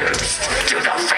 reduced to the